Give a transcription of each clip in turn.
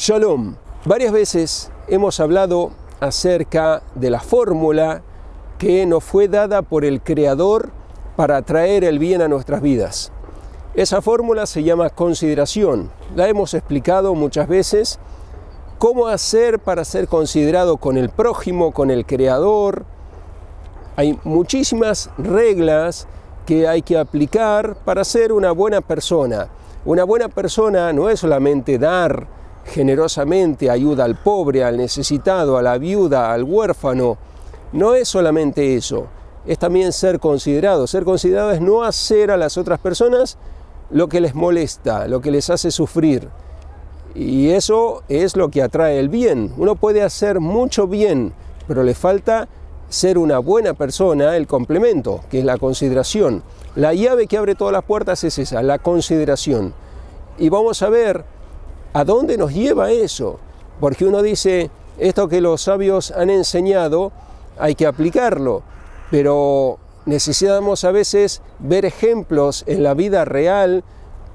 Shalom. Varias veces hemos hablado acerca de la fórmula que nos fue dada por el Creador para traer el bien a nuestras vidas. Esa fórmula se llama consideración. La hemos explicado muchas veces. ¿Cómo hacer para ser considerado con el prójimo, con el Creador? Hay muchísimas reglas que hay que aplicar para ser una buena persona. Una buena persona no es solamente dar generosamente ayuda al pobre, al necesitado, a la viuda, al huérfano. No es solamente eso, es también ser considerado. Ser considerado es no hacer a las otras personas lo que les molesta, lo que les hace sufrir. Y eso es lo que atrae el bien. Uno puede hacer mucho bien, pero le falta ser una buena persona, el complemento, que es la consideración. La llave que abre todas las puertas es esa, la consideración. Y vamos a ver ¿A dónde nos lleva eso? Porque uno dice, esto que los sabios han enseñado, hay que aplicarlo, pero necesitamos a veces ver ejemplos en la vida real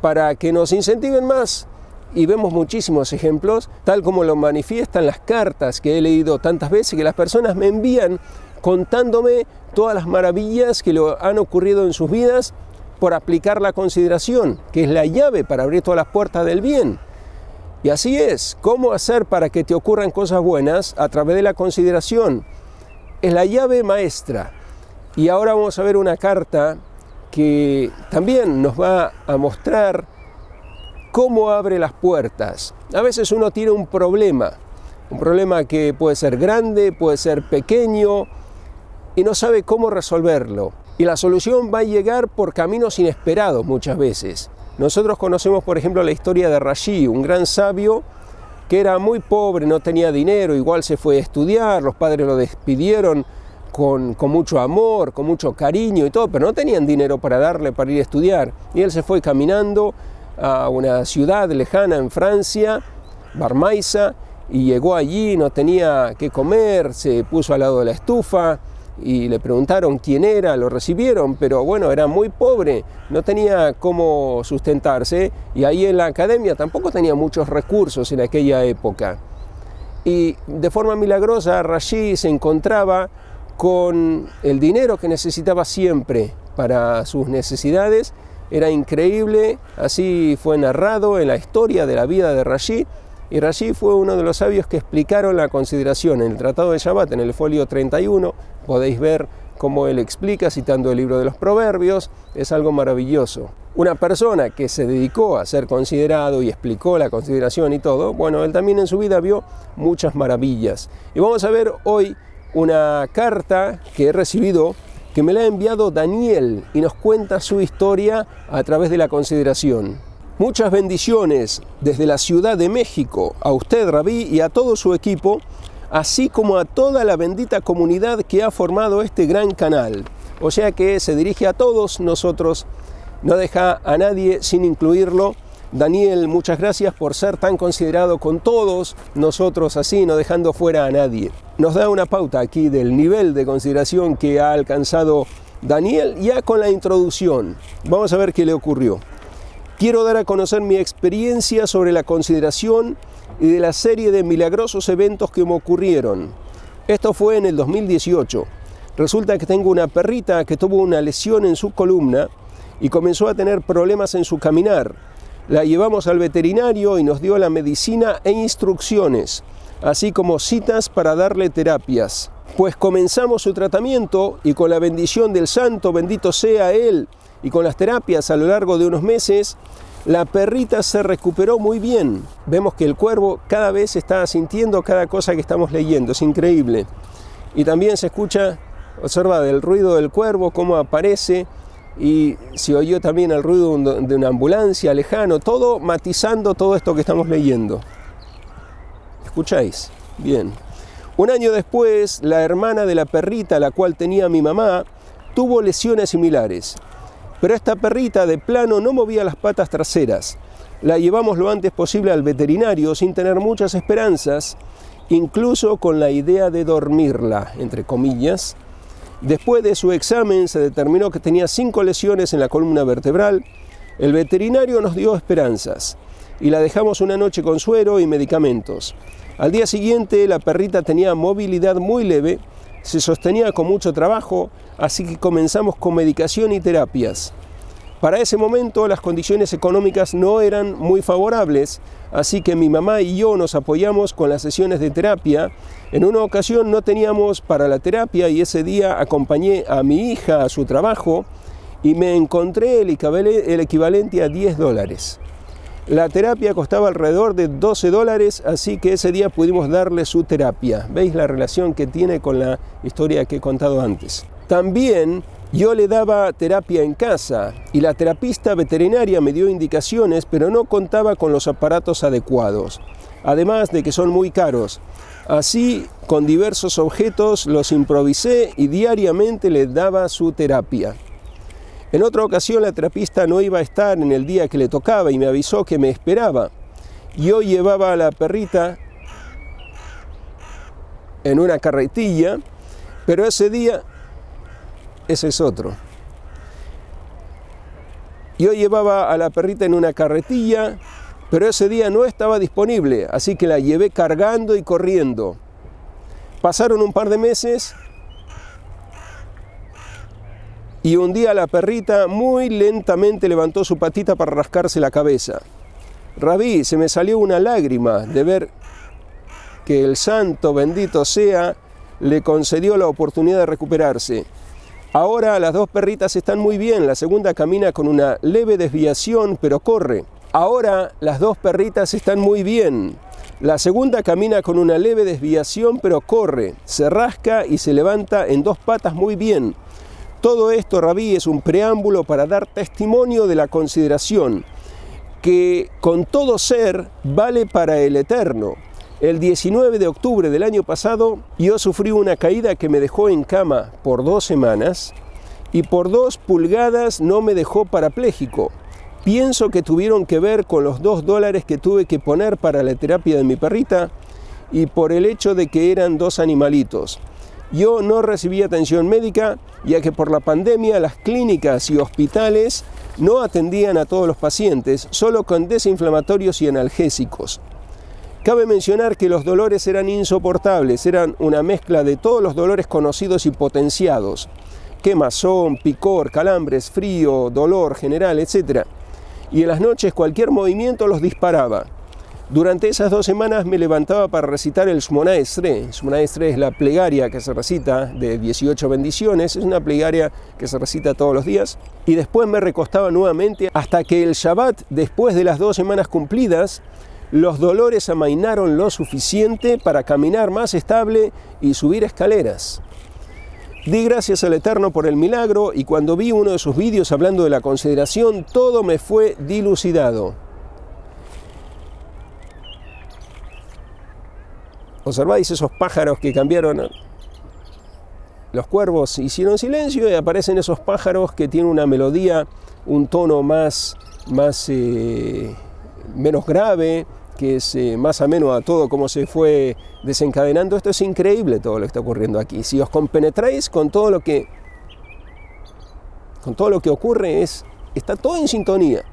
para que nos incentiven más. Y vemos muchísimos ejemplos, tal como lo manifiestan las cartas que he leído tantas veces, que las personas me envían contándome todas las maravillas que lo han ocurrido en sus vidas por aplicar la consideración, que es la llave para abrir todas las puertas del bien. Y así es, ¿cómo hacer para que te ocurran cosas buenas? A través de la consideración. Es la llave maestra. Y ahora vamos a ver una carta que también nos va a mostrar cómo abre las puertas. A veces uno tiene un problema, un problema que puede ser grande, puede ser pequeño, y no sabe cómo resolverlo. Y la solución va a llegar por caminos inesperados muchas veces. Nosotros conocemos, por ejemplo, la historia de Rashi, un gran sabio que era muy pobre, no tenía dinero, igual se fue a estudiar, los padres lo despidieron con, mucho amor, con mucho cariño y todo, pero no tenían dinero para darle para ir a estudiar. Y él se fue caminando a una ciudad lejana en Francia, Barmaisa, y llegó allí, no tenía qué comer, se puso al lado de la estufa, y le preguntaron quién era, lo recibieron, pero bueno, era muy pobre, no tenía cómo sustentarse y ahí en la academia tampoco tenía muchos recursos en aquella época. Y de forma milagrosa Rashid se encontraba con el dinero que necesitaba siempre para sus necesidades. Era increíble, así fue narrado en la historia de la vida de Rashid y Rashi fue uno de los sabios que explicaron la consideración en el Tratado de Shabbat, en el folio 31. Podéis ver cómo él explica citando el libro de los Proverbios. Es algo maravilloso. Una persona que se dedicó a ser considerado y explicó la consideración y todo, bueno, él también en su vida vio muchas maravillas. Y vamos a ver hoy una carta que he recibido que me la ha enviado Daniel y nos cuenta su historia a través de la consideración. Muchas bendiciones desde la Ciudad de México a usted, Rabí, y a todo su equipo, así como a toda la bendita comunidad que ha formado este gran canal. O sea que se dirige a todos nosotros, no deja a nadie sin incluirlo. Daniel, muchas gracias por ser tan considerado con todos nosotros así, no dejando fuera a nadie. Nos da una pauta aquí del nivel de consideración que ha alcanzado Daniel ya con la introducción. Vamos a ver qué le ocurrió. Quiero dar a conocer mi experiencia sobre la consideración y de la serie de milagrosos eventos que me ocurrieron. Esto fue en el 2018. Resulta que tengo una perrita que tuvo una lesión en su columna y comenzó a tener problemas en su caminar. La llevamos al veterinario y nos dio la medicina e instrucciones, así como citas para darle terapias. Pues comenzamos su tratamiento y con la bendición del santo, bendito sea Él, y con las terapias a lo largo de unos meses, la perrita se recuperó muy bien. Vemos que el cuervo cada vez está sintiendo cada cosa que estamos leyendo, es increíble. Y también se escucha, observa del ruido del cuervo, cómo aparece, y se oyó también el ruido de una ambulancia lejano, todo matizando todo esto que estamos leyendo. ¿Escucháis? Bien. Un año después, la hermana de la perrita, la cual tenía mi mamá, tuvo lesiones similares. Pero esta perrita de plano no movía las patas traseras. La llevamos lo antes posible al veterinario sin tener muchas esperanzas, incluso con la idea de dormirla, entre comillas. Después de su examen se determinó que tenía cinco lesiones en la columna vertebral. El veterinario nos dio esperanzas. y la dejamos una noche con suero y medicamentos. Al día siguiente la perrita tenía movilidad muy leve, se sostenía con mucho trabajo, así que comenzamos con medicación y terapias. Para ese momento las condiciones económicas no eran muy favorables, así que mi mamá y yo nos apoyamos con las sesiones de terapia. En una ocasión no teníamos para la terapia y ese día acompañé a mi hija a su trabajo y me encontré el equivalente a 10 dólares. La terapia costaba alrededor de 12 dólares, así que ese día pudimos darle su terapia. ¿Veis la relación que tiene con la historia que he contado antes? También yo le daba terapia en casa y la terapista veterinaria me dio indicaciones, pero no contaba con los aparatos adecuados, además de que son muy caros. Así, con diversos objetos los improvisé y diariamente le daba su terapia. En otra ocasión la terapista no iba a estar en el día que le tocaba y me avisó que me esperaba. Yo llevaba a la perrita en una carretilla, pero ese día ese es otro. Yo llevaba a la perrita en una carretilla, pero ese día no estaba disponible, así que la llevé cargando y corriendo. Pasaron un par de meses y un día la perrita muy lentamente levantó su patita para rascarse la cabeza. Rabí, se me salió una lágrima de ver que el santo bendito sea le concedió la oportunidad de recuperarse. Ahora las dos perritas están muy bien, la segunda camina con una leve desviación, pero corre. Ahora las dos perritas están muy bien. La segunda camina con una leve desviación, pero corre, se rasca y se levanta en dos patas muy bien. Todo esto, Rabí, es un preámbulo para dar testimonio de la consideración que con todo ser vale para el eterno. El 19 de octubre del año pasado yo sufrí una caída que me dejó en cama por dos semanas y por dos pulgadas no me dejó parapléjico. Pienso que tuvieron que ver con los dos dólares que tuve que poner para la terapia de mi perrita y por el hecho de que eran dos animalitos. Yo no recibí atención médica ya que por la pandemia las clínicas y hospitales no atendían a todos los pacientes, solo con desinflamatorios y analgésicos. Cabe mencionar que los dolores eran insoportables, eran una mezcla de todos los dolores conocidos y potenciados. Quemazón, picor, calambres, frío, dolor general, etc. Y en las noches cualquier movimiento los disparaba. Durante esas dos semanas me levantaba para recitar el Shmona Estre. es la plegaria que se recita de 18 bendiciones, es una plegaria que se recita todos los días. Y después me recostaba nuevamente hasta que el Shabbat, después de las dos semanas cumplidas, los dolores amainaron lo suficiente para caminar más estable y subir escaleras. Di gracias al Eterno por el milagro y cuando vi uno de sus vídeos hablando de la consideración, todo me fue dilucidado. Observáis esos pájaros que cambiaron. Los cuervos hicieron silencio y aparecen esos pájaros que tienen una melodía, un tono más, eh, menos grave, que es eh, más ameno a todo cómo se fue desencadenando. Esto es increíble todo lo que está ocurriendo aquí. Si os compenetráis con todo lo que con todo lo que ocurre es está todo en sintonía.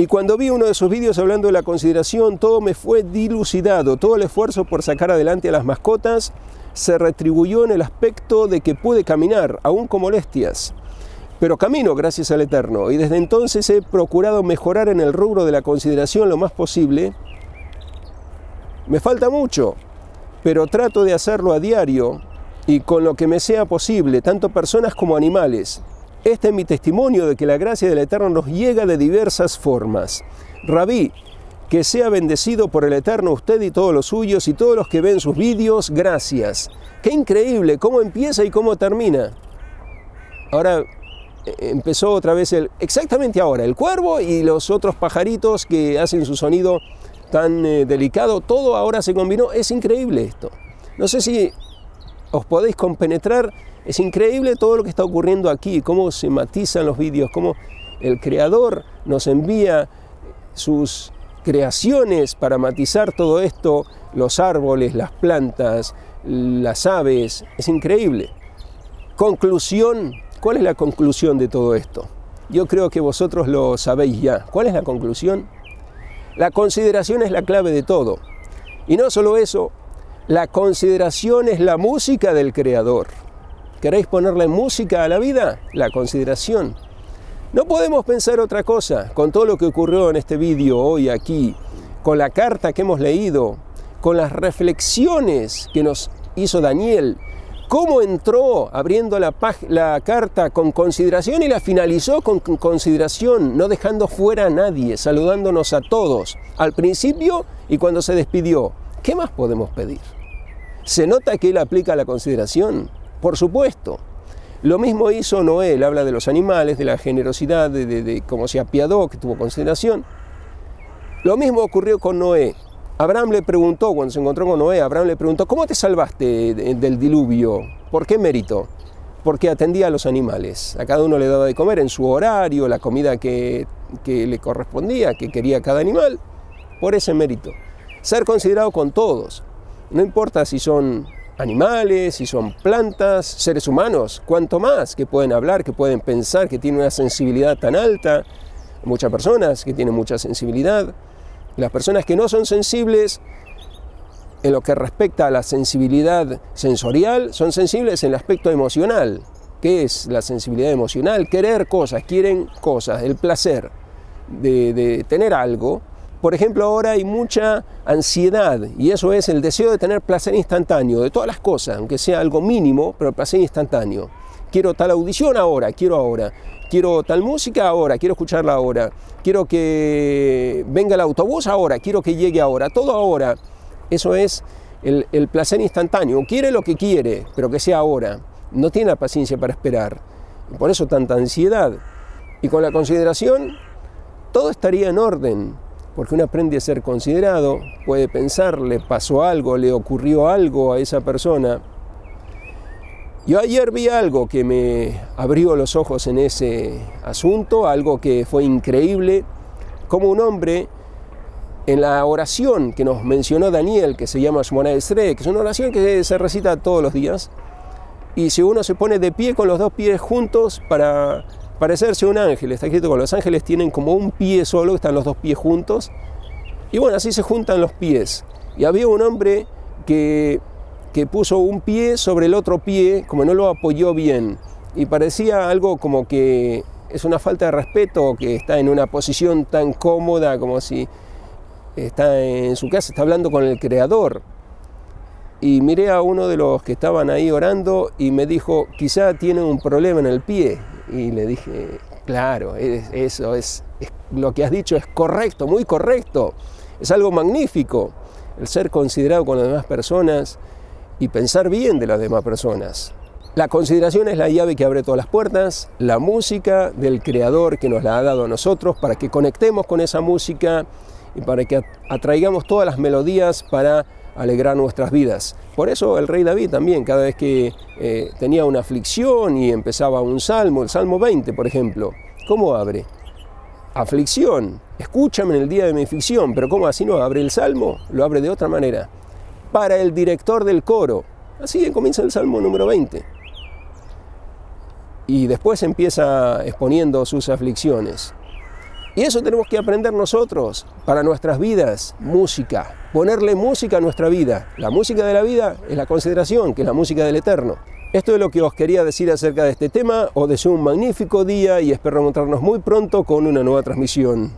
Y cuando vi uno de sus vídeos hablando de la consideración, todo me fue dilucidado. Todo el esfuerzo por sacar adelante a las mascotas se retribuyó en el aspecto de que pude caminar, aún con molestias pero camino gracias al Eterno y desde entonces he procurado mejorar en el rubro de la consideración lo más posible. Me falta mucho, pero trato de hacerlo a diario y con lo que me sea posible, tanto personas como animales. Este es mi testimonio de que la gracia del Eterno nos llega de diversas formas. Rabí, que sea bendecido por el Eterno usted y todos los suyos y todos los que ven sus vídeos, gracias. Qué increíble cómo empieza y cómo termina. Ahora empezó otra vez el, exactamente ahora, el cuervo y los otros pajaritos que hacen su sonido tan eh, delicado, todo ahora se combinó, es increíble esto. No sé si os podéis compenetrar, es increíble todo lo que está ocurriendo aquí, cómo se matizan los vídeos, cómo el creador nos envía sus creaciones para matizar todo esto, los árboles, las plantas, las aves, es increíble. Conclusión, ¿Cuál es la conclusión de todo esto? Yo creo que vosotros lo sabéis ya. ¿Cuál es la conclusión? La consideración es la clave de todo. Y no solo eso, la consideración es la música del Creador. ¿Queréis ponerle música a la vida? La consideración. No podemos pensar otra cosa con todo lo que ocurrió en este vídeo hoy aquí, con la carta que hemos leído, con las reflexiones que nos hizo Daniel, cómo entró abriendo la, la, carta con consideración y la finalizó con consideración, no dejando fuera a nadie, saludándonos a todos, al principio y cuando se despidió. ¿Qué más podemos pedir? ¿Se nota que él aplica la consideración? Por supuesto. Lo mismo hizo Noé, él habla de los animales, de la generosidad, de, de cómo se apiadó, que tuvo consideración. Lo mismo ocurrió con Noé. Abraham le preguntó, cuando se encontró con Noé, Abraham le preguntó, ¿cómo te salvaste del diluvio? ¿Por qué mérito? Porque atendía a los animales. A cada uno le daba de comer en su horario, la comida que, que le correspondía, que quería cada animal, por ese mérito. Ser considerado con todos. No importa si son animales, si son plantas, seres humanos, cuanto más que pueden hablar, que pueden pensar, que tienen una sensibilidad tan alta. Muchas personas que tienen mucha sensibilidad. Las personas que no son sensibles en lo que respecta a la sensibilidad sensorial, son sensibles en el aspecto emocional. ¿Qué es la sensibilidad emocional? Querer cosas, quieren cosas, el placer de, de tener algo. Por ejemplo, ahora hay mucha ansiedad y eso es el deseo de tener placer instantáneo de todas las cosas, aunque sea algo mínimo, pero placer instantáneo. Quiero tal audición ahora, quiero ahora quiero tal música ahora, quiero escucharla ahora, quiero que venga el autobús ahora, quiero que llegue ahora, todo ahora. Eso es el, placer instantáneo. Quiere lo que quiere, pero que sea ahora. No tiene la paciencia para esperar. por eso tanta ansiedad. Y con la consideración, todo estaría en orden, porque uno aprende a ser considerado, puede pensar, le pasó algo, le ocurrió algo a esa persona, yo ayer vi algo que me abrió los ojos en ese asunto, algo que fue increíble, como un hombre en la oración que nos mencionó Daniel, que se llama Shmona Esre, que es una oración que se recita todos los días, y si uno se pone de pie con los dos pies juntos para parecerse un ángel, está escrito que los ángeles tienen como un pie solo, están los dos pies juntos, y bueno, así se juntan los pies. Y había un hombre que que puso un pie sobre el otro pie, como no lo apoyó bien, y parecía algo como que es una falta de respeto, que está en una posición tan cómoda como si está en su casa, está hablando con el Creador. Y miré a uno de los que estaban ahí orando y me dijo, quizá tiene un problema en el pie. Y le dije, claro, eso es, es lo que has dicho es correcto, muy correcto. Es algo magnífico el ser considerado con las demás personas y pensar bien de las demás personas. La consideración es la llave que abre todas las puertas, la música del Creador que nos la ha dado a nosotros para que conectemos con esa música y para que atraigamos todas las melodías para alegrar nuestras vidas. Por eso el rey David también, cada vez que eh, tenía una aflicción y empezaba un salmo, el Salmo 20 por ejemplo, ¿cómo abre? Aflicción, escúchame en el día de mi aflicción, pero ¿cómo así no abre el salmo? Lo abre de otra manera para el director del coro. Así comienza el Salmo número 20. Y después empieza exponiendo sus aflicciones. Y eso tenemos que aprender nosotros para nuestras vidas, música, ponerle música a nuestra vida. La música de la vida es la consideración, que es la música del eterno. Esto es lo que os quería decir acerca de este tema. Os deseo un magnífico día y espero encontrarnos muy pronto con una nueva transmisión.